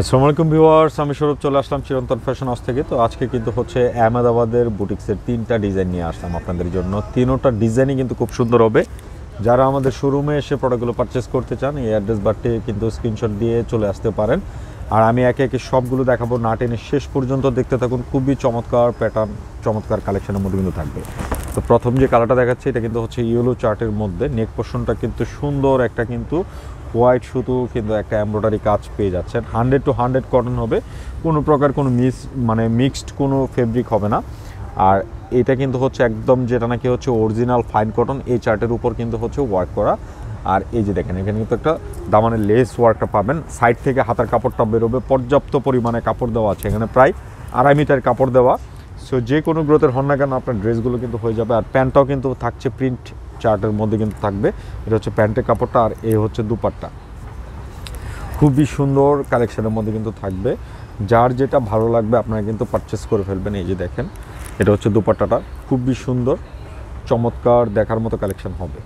আসসালামু আলাইকুম ভিউয়ার্স, আমি সৌরভ চলে আসলাম চিরন্তন ফ্যাশন হাউস থেকে। তো আজকে কিন্তু হচ্ছে আহমেদাবাদের বুটিক্সের তিনটা ডিজাইন নিয়ে আসলাম আপনাদের জন্য। তিনোটা ডিজাইনই কিন্তু খুব সুন্দর হবে। যারা আমাদের শোরুমে এসে প্রোডাক্টগুলো পারচেস করতে চান, এই অ্যাড্রেস বারটি কিন্তু স্ক্রিনশট দিয়ে চলে আসতে পারেন। আর আমি একে একে সবগুলো দেখাবো না টেনে শেষ পর্যন্ত দেখতে থাকুন। খুবই চমৎকার প্যাটার্ন চমৎকার কালেকশনের মধ্যে কিন্তু থাকবে। তো প্রথম যে কালারটা দেখাচ্ছে, এটা কিন্তু হচ্ছে ইয়েলো চার্টের মধ্যে। নেক পোর্শনটা কিন্তু সুন্দর একটা কিন্তু হোয়াইট শুধু কিন্তু একটা এমব্রয়ডারি কাজ পেয়ে যাচ্ছেন। হান্ড্রেড টু হান্ড্রেড কটন হবে। কোনো প্রকার কোনো মিস মানে মিক্সড কোনো ফেব্রিক হবে না। আর এটা কিন্তু হচ্ছে একদম যেটা নাকি হচ্ছে অরিজিনাল ফাইন কটন, এই চার্টের উপর কিন্তু হচ্ছে ওয়ার্ক করা। আর এই যে দেখেন, এখানে কিন্তু একটা দামানের লেস ওয়ার্কটা পাবেন। সাইড থেকে হাতার কাপড়টা বেরোবে। পর্যাপ্ত পরিমাণে কাপড় দেওয়া আছে। এখানে প্রায় আড়াই মিটার কাপড় দেওয়া। সো যে কোনো গ্রোথের হন না কেন, আপনার ড্রেসগুলো কিন্তু হয়ে যাবে। আর প্যান্টটাও কিন্তু থাকছে প্রিন্ট চার্টের মধ্যে কিন্তু থাকবে। এটা হচ্ছে প্যান্টের কাপড়টা আর এই হচ্ছে দুপাট্টা। খুবই সুন্দর কালেকশনের মধ্যে কিন্তু থাকবে। যার যেটা ভালো লাগবে আপনারা কিন্তু পারচেস করে ফেলবেন, এই যে দেখেন। এটা হচ্ছে দুপাট্টাটা, খুবই সুন্দর, চমৎকার দেখার মতো কালেকশন হবে।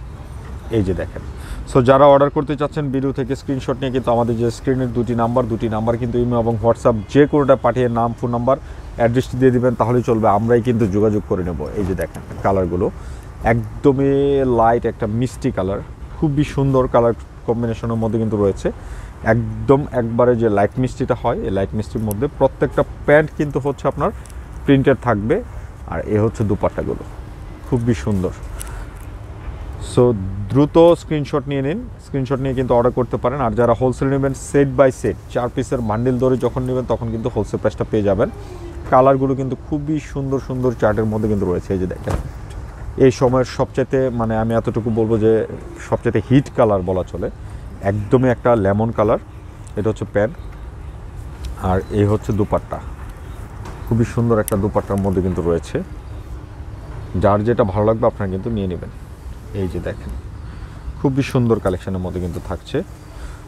এই যে দেখেন। সো যারা অর্ডার করতে চাচ্ছেন ভিডিও থেকে স্ক্রিনশট নিয়ে কিন্তু আমাদের যে স্ক্রিনের দুটি নাম্বার দুটি নাম্বার কিন্তু ইমেল এবং হোয়াটসঅ্যাপ যে কোনোটা পাঠিয়ে নাম ফোন নাম্বার অ্যাড্রেসটি দিয়ে দিবেন, তাহলেই চলবে। আমরাই কিন্তু যোগাযোগ করে নেব। এই যে দেখেন কালারগুলো একদমই লাইট একটা মিষ্টি কালার খুবই সুন্দর কালার কম্বিনেশনের মধ্যে কিন্তু রয়েছে। একদম একবারে যে লাইট মিষ্টিটা হয়, এই লাইট মিষ্টির মধ্যে প্রত্যেকটা প্যান্ট কিন্তু হচ্ছে আপনার প্রিন্টেড থাকবে, আর এ হচ্ছে দুপাট্টাগুলো। খুবই সুন্দর। সো দ্রুত স্ক্রিনশট নিয়ে নিন। স্ক্রিনশট নিয়ে কিন্তু অর্ডার করতে পারেন। আর যারা হোলসেল নেবেন সেট বাই সেট চার পিসের বান্ডিল ধরে যখন নেবেন, তখন কিন্তু হোলসেল প্রাইসটা পেয়ে যাবেন। কালারগুলো কিন্তু খুবই সুন্দর সুন্দর চার্টের মধ্যে কিন্তু রয়েছে। এই যে দেখেন এই সময়ের সবচেয়ে মানে আমি এতটুকু বলব যে সবচেয়ে হিট কালার বলা চলে, একদমই একটা লেমন কালার, এটা হচ্ছে প্যান্ট আর এই হচ্ছে দুপাট্টা। খুবই সুন্দর একটা দুপাট্টার মধ্যে কিন্তু রয়েছে। যার যেটা ভালো লাগবে আপনারা কিন্তু নিয়ে নেবেন। এই যে দেখেন, খুবই সুন্দর কালেকশনের মধ্যে কিন্তু থাকছে।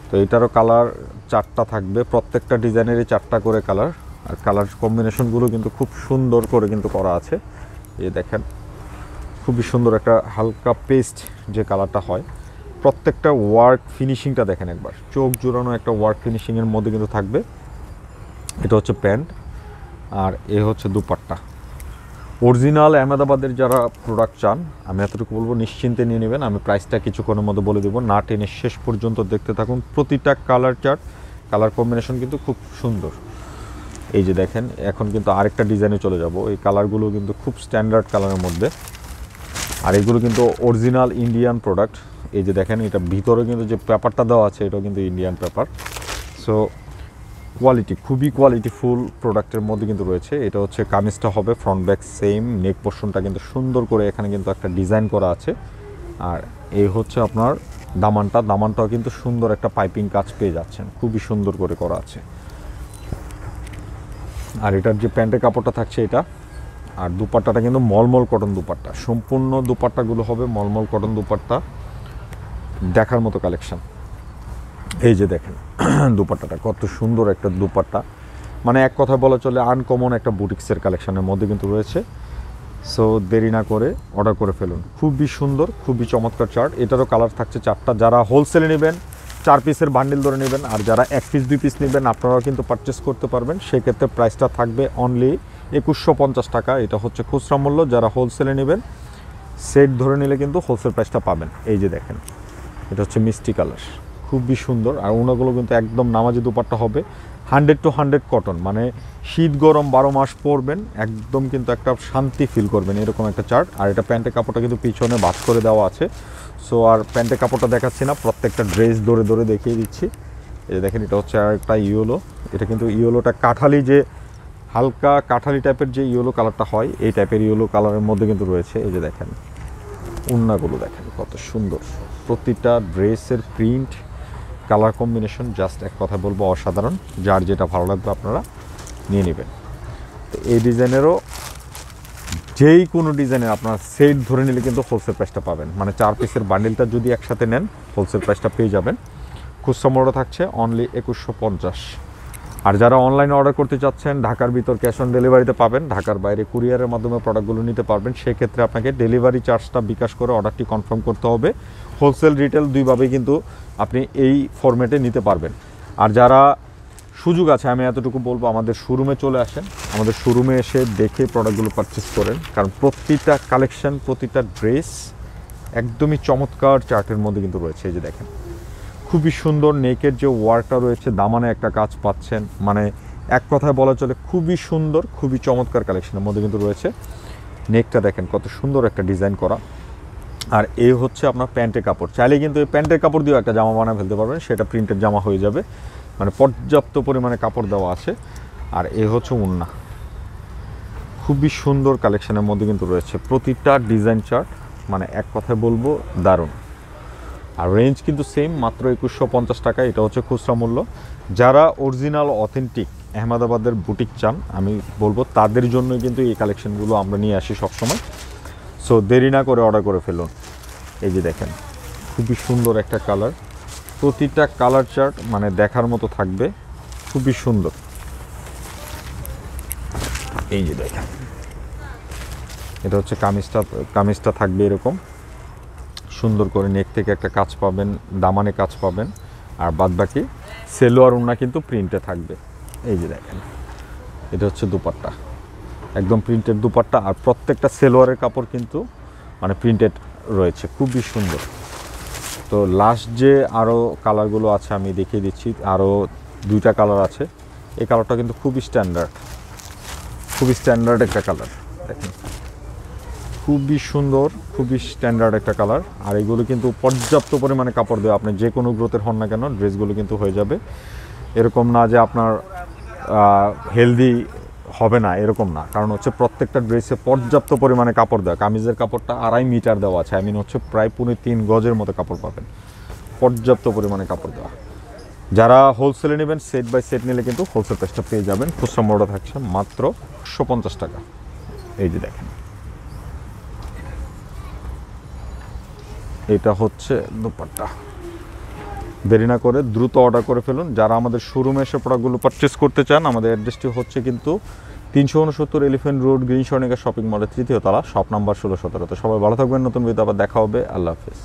তো এটারও কালার চারটা থাকবে, প্রত্যেকটা ডিজাইনেরই চারটা করে কালার আর কালার কম্বিনেশনগুলো কিন্তু খুব সুন্দর করে কিন্তু করা আছে। এই দেখেন খুবই সুন্দর একটা হালকা পেস্ট যে কালারটা হয়। প্রত্যেকটা ওয়ার্ক ফিনিশিংটা দেখেন একবার। চোখ জোড়ানো একটা ওয়ার্ক ফিনিশিংয়ের মধ্যে কিন্তু থাকবে। এটা হচ্ছে প্যান্ট। আর এ হচ্ছে দুপাট্টা। অরিজিনাল আহমেদাবাদের যারা প্রোডাক্ট চান, আমি এতটুকু বলব, নিশ্চিন্তে নিয়ে নেবেন। আমি প্রাইসটা কিছুক্ষণের মধ্যে বলে দেবো। না টেনে শেষ পর্যন্ত দেখতে থাকুন। প্রতিটা কালার চার্ট কালার কম্বিনেশন কিন্তু খুব সুন্দর। এই যে দেখেন, এখন কিন্তু আরেকটা ডিজাইনে চলে যাব। এই কালারগুলো কিন্তু খুব স্ট্যান্ডার্ড কালারের মধ্যে। আর এগুলো কিন্তু অরিজিনাল ইন্ডিয়ান প্রোডাক্ট এই যে দেখেন, এটা ভিতরে কিন্তু যে পেপারটা দেওয়া আছে, এটাও কিন্তু ইন্ডিয়ান পেপার সো কোয়ালিটি খুবই কোয়ালিটিফুল প্রোডাক্টের মধ্যে কিন্তু রয়েছে। এটা হচ্ছে কামিজটা হবে ফ্রন্ট ব্যাক সেম নেক পোর্শনটা কিন্তু সুন্দর করে এখানে কিন্তু একটা ডিজাইন করা আছে। আর এই হচ্ছে আপনার দামানটা। দামানটাও কিন্তু সুন্দর একটা পাইপিং কাজ পেয়ে যাচ্ছেন। খুবই সুন্দর করে করা আছে। আর এটার যে প্যান্টের কাপড়টা থাকছে এটা আর দুপাট্টাটা কিন্তু মলমল কটন দুপাট্টা। সম্পূর্ণ দুপাট্টাগুলো হবে মলমল কটন দুপাট্টা। দেখার মতো কালেকশান এই যে দেখেন, দুপাট্টাটা কত সুন্দর একটা দুপাট্টা। মানে এক কথা বলা চলে আনকমন একটা বুটিক্সের কালেকশানের মধ্যে কিন্তু রয়েছে। সো দেরি না করে অর্ডার করে ফেলুন। খুবই সুন্দর, খুবই চমৎকার চার্ট এটারও কালার থাকছে চারটা। যারা হোলসেলে নেবেন, চার পিসের বান্ডিল ধরে নেবেন, আর যারা এক পিস দুই পিস নেবেন, আপনারাও কিন্তু পারচেস করতে পারবেন। সেক্ষেত্রে প্রাইসটা থাকবে অনলি একুশশো পঞ্চাশ টাকা। এটা হচ্ছে খুচরা মূল্য, যারা হোলসেলে নেবেন সেট ধরে নিলে কিন্তু হোলসেল প্রাইসটা পাবেন। এই যে দেখেন, এটা হচ্ছে মিষ্টি কালার, খুবই সুন্দর। আর ওনাগুলো কিন্তু একদম নামাজি দুপাট্টা হবে হান্ড্রেড টু হান্ড্রেড কটন মানে শীত গরম বারো মাস পরবেন, একদম কিন্তু একটা শান্তি ফিল করবেন, এরকম একটা চার্ট আর এটা প্যান্টের কাপড়টা কিন্তু পিছনে ভাঁজ করে দেওয়া আছে। সো আর প্যান্টের কাপড়টা দেখাচ্ছি না, প্রত্যেকটা ড্রেস ধরে ধরে দেখিয়ে দিচ্ছি। এই দেখেন, এটা হচ্ছে আর একটা ইয়েলো। এটা কিন্তু ইয়েলোটা কাঠালি যে হালকা কাঠালি টাইপের যে ইয়েলো কালারটা হয়, এই টাইপের ইয়েলো কালারের মধ্যে কিন্তু রয়েছে, এই যে দেখেন, উন্নাগুলো দেখেন, কত সুন্দর। প্রতিটা ড্রেসের প্রিন্ট কালার কম্বিনেশন জাস্ট এক কথা বলব, অসাধারণ। যার যেটা ভালো লাগবে আপনারা নিয়ে নেবেন। তো এই ডিজাইনেরও যেই কোনো ডিজাইনের আপনার সেট ধরে নিলে কিন্তু হোলসেল প্রাইসটা পাবেন। মানে চার পিসের বান্ডিলটা যদি একসাথে নেন হোলসেল প্রাইসটা পেয়ে যাবেন। খুচরা মূল্য থাকছে অনলি একুশশো পঞ্চাশ। আর যারা অনলাইনে অর্ডার করতে চাচ্ছেন, ঢাকার ভিতর ক্যাশ অন ডেলিভারিতে পাবেন, ঢাকার বাইরে কুরিয়ারের মাধ্যমে প্রোডাক্টগুলো নিতে পারবেন, সেক্ষেত্রে আপনাকে ডেলিভারি চার্জটা বিকাশ করে অর্ডারটি কনফার্ম করতে হবে। হোলসেল রিটেল দুইভাবেই কিন্তু আপনি এই ফরম্যাটে নিতে পারবেন। আর যারা সুযোগ আছে, আমি এতটুকু বলব, আমাদের শোরুমে চলে আসেন। আমাদের শোরুমে এসে দেখে প্রোডাক্টগুলো পারচেস করেন। কারণ প্রতিটা কালেকশন প্রতিটা ড্রেস একদমই চমৎকার চার্টের মধ্যে কিন্তু রয়েছে, এই যে দেখেন। খুবই সুন্দর নেকের যে ওয়ার্কটা রয়েছে, দামানে একটা কাজ পাচ্ছেন। মানে এক কথায় বলা চলে খুবই সুন্দর, খুবই চমৎকার কালেকশনের মধ্যে কিন্তু রয়েছে। নেকটা দেখেন কত সুন্দর একটা ডিজাইন করা। আর এই হচ্ছে আপনার প্যান্টের কাপড়। চাইলে কিন্তু এই প্যান্টের কাপড় দিয়েও একটা জামা বানায় ফেলতে পারবেন, সেটা প্রিন্টের জামা হয়ে যাবে। মানে পর্যাপ্ত পরিমাণে কাপড় দেওয়া আছে। আর এ হচ্ছে উন্না। খুবই সুন্দর কালেকশনের মধ্যে কিন্তু রয়েছে। প্রতিটা ডিজাইন চার্ট মানে এক কথায় বলব, দারুণ। আর রেঞ্জ কিন্তু সেম মাত্র একুশশো পঞ্চাশ টাকা। এটা হচ্ছে খুচরা মূল্য। যারা অরিজিনাল অথেন্টিক আহমেদাবাদের বুটিক চান, আমি বলব তাদের জন্য কিন্তু এই কালেকশনগুলো আমরা নিয়ে আসি সবসময়। সো দেরি না করে অর্ডার করে ফেলুন। এই যে দেখেন, খুবই সুন্দর একটা কালার প্রতিটা কালার চার্ট মানে দেখার মতো থাকবে। খুবই সুন্দর। এই যে দেখেন, এটা হচ্ছে কামিজটা কামিজটা থাকবে এরকম। সুন্দর করে নেক থেকে একটা কাজ পাবেন, দামানে কাজ পাবেন। আর বাদ বাকি সেলোয়ার উন্না কিন্তু প্রিন্টে থাকবে। এই যে দেখেন, এটা হচ্ছে দুপাট্টা। একদম প্রিন্টেড দুপাট্টা আর প্রত্যেকটা সেলোয়ারের কাপড় কিন্তু মানে প্রিন্টেড রয়েছে, খুবই সুন্দর। তো লাস্ট যে আরও কালারগুলো আছে আমি দেখিয়ে দিচ্ছি আরও দুইটা কালার আছে। এই কালারটা কিন্তু খুবই স্ট্যান্ডার্ড খুবই স্ট্যান্ডার্ড একটা কালার দেখেন। খুবই সুন্দর, খুবই স্ট্যান্ডার্ড একটা কালার আর এগুলো কিন্তু পর্যাপ্ত পরিমাণে কাপড় দেওয়া, আপনি যে কোনো গ্রোথের হন না কেন ড্রেসগুলো কিন্তু হয়ে যাবে। এরকম না যে আপনার হেলদি হবে না, এরকম না। কারণ হচ্ছে প্রত্যেকটা ড্রেসে পর্যাপ্ত পরিমাণে কাপড় দেওয়া। কামিজের কাপড়টা আড়াই মিটার দেওয়া আছে। আই মিন হচ্ছে প্রায় পুনে তিন গজের মতো কাপড় পাবেন। পর্যাপ্ত পরিমাণে কাপড় দেওয়া। যারা হোলসেলে নেবেন সেট বাই সেট নিলে কিন্তু হোলসেল প্রাইসটা পেয়ে যাবেন। খুচরা মোড়া থাকছে মাত্র একশো পঞ্চাশ টাকা। এই যে দেখেন। এটা হচ্ছে দুপাট্টা। দেরি না করে দ্রুত অর্ডার করে ফেলুন। যারা আমাদের শোরুমে এসে প্রোডাক্টগুলো পারচেস করতে চান, আমাদের অ্যাড্রেসটি হচ্ছে কিন্তু তিনশো উনসত্তর elephant road green Swarnika shopping মলের তৃতীয় তারা শপ নাম্বার ষোলো সতেরোতে সবাই ভালো থাকবেন, নতুন ভিডিও আবার দেখা হবে। আল্লাহ হাফিজ।